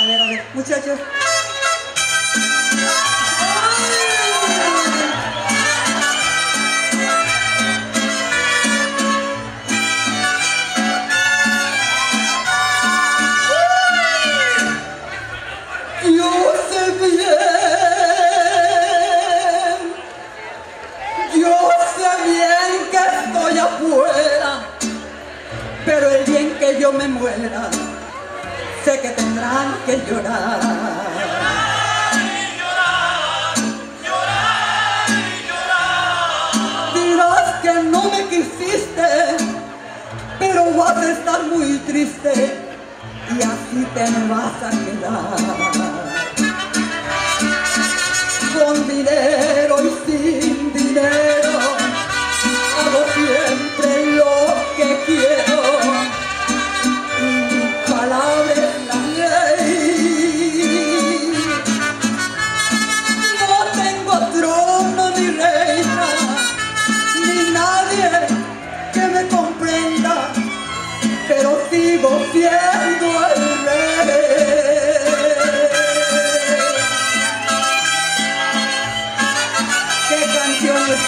A ver, a ver, muchachos. Yo sé bien, yo sé que bien que me muera, sé que tendrán que llorar. Dirás que no me quisiste, pero vas a estar muy triste y así te vas a quedar.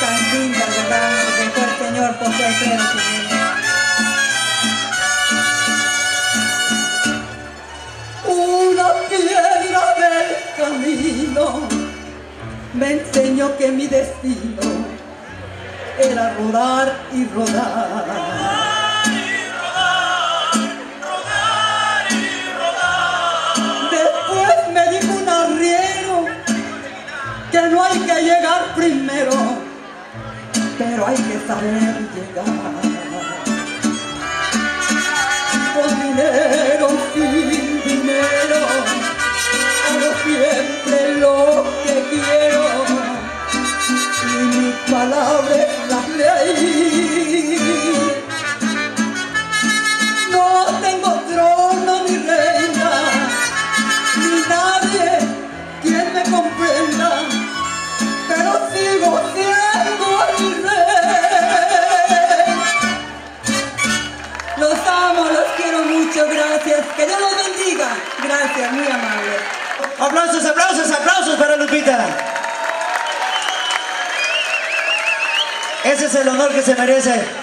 Tan lindas, ¿verdad? Dejó el Señor Alfredo Jiménez. Una piedra del camino me enseñó que mi destino era rodar y rodar. Llegar primero, pero hay que saber llegar. Quiero mucho, gracias. Que Dios los bendiga. Gracias, muy amable. Aplausos, aplausos, aplausos para Lupita. Ese es el honor que se merece.